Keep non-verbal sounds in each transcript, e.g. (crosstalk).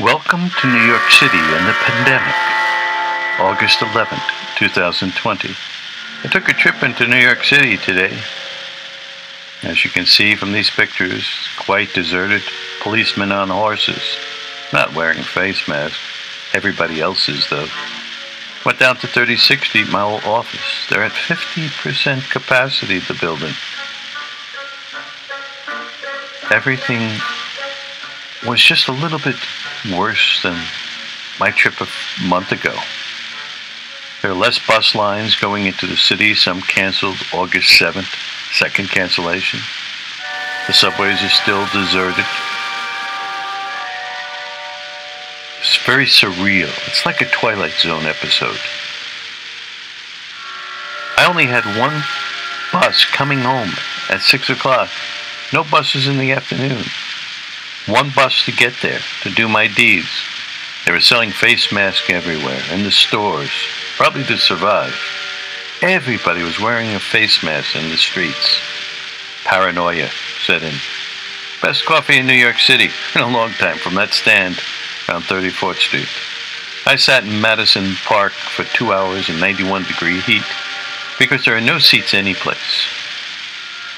Welcome to New York City and the pandemic. August 11th, 2020. I took a trip into New York City today. As you can see from these pictures, quite deserted. Policemen on horses, not wearing face masks. Everybody else is, though. Went down to 36th Street, my old office. They're at 50% capacity, the building. Everything was just a little bit worse than my trip a month ago. There are less bus lines going into the city, some canceled August 7th, second cancellation. The subways are still deserted. It's very surreal. It's like a Twilight Zone episode. I only had one bus coming home at 6 o'clock. No buses in the afternoon. One bus to get there, to do my deeds. They were selling face masks everywhere, in the stores, probably to survive. Everybody was wearing a face mask in the streets. Paranoia set in. Best coffee in New York City (laughs) in a long time from that stand around 34th Street. I sat in Madison Park for two hours in 91 degree heat because there are no seats anyplace.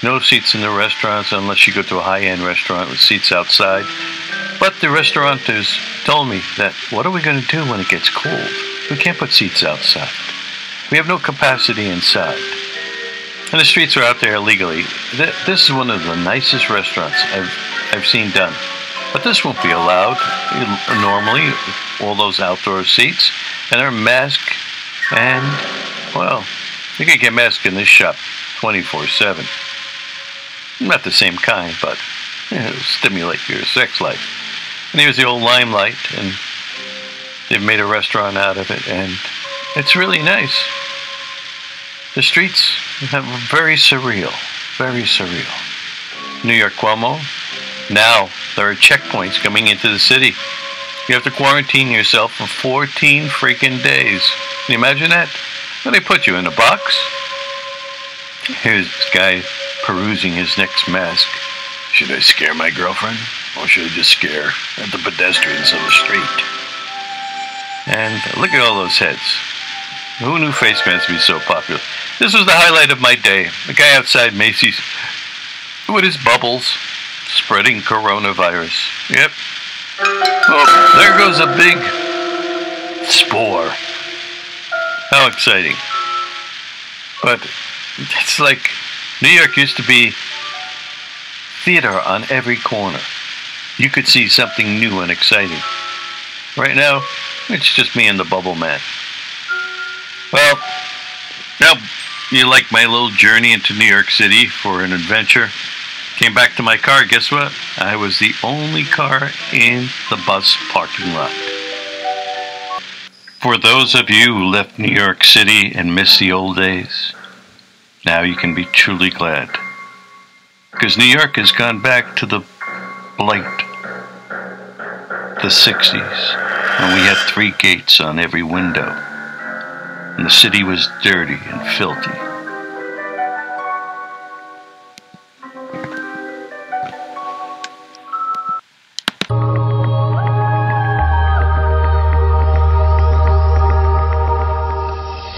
No seats in the restaurants unless you go to a high end restaurant with seats outside. But the restaurateurs told me that what are we going to do when it gets cold? We can't put seats outside. We have no capacity inside. And the streets are out there illegally. This is one of the nicest restaurants I've, I've seen done. But this won't be allowed. Normally, all those outdoor seats, and they're masked, and, well, you can get masked in this shop 24 7. Not the same kind, but you know, stimulate your sex life. And here's the old limelight, and they've made a restaurant out of it, and it's really nice. The streets are very surreal, very surreal. New York Cuomo. Now there are checkpoints coming into the city. You have to quarantine yourself for 14 freaking days. Can you imagine that? Well, they put you in a box. Here's this guy perusing his next mask. Should I scare my girlfriend? Or should I just scare at the pedestrians on the street? And look at all those heads. Who knew face masks would be so popular? This was the highlight of my day. The guy outside Macy's with his bubbles spreading coronavirus. Yep. Oh, there goes a big spore. How exciting. But it's like New York used to be theater on every corner. You could see something new and exciting. Right now, it's just me and the bubble man. Well, now you like my little journey into New York City for an adventure. Came back to my car. Guess what? I was the only car in the bus parking lot. For those of you who left New York City and miss the old days, now you can be truly glad. Because New York has gone back to the blight, the 60s, when we had three gates on every window, and the city was dirty and filthy.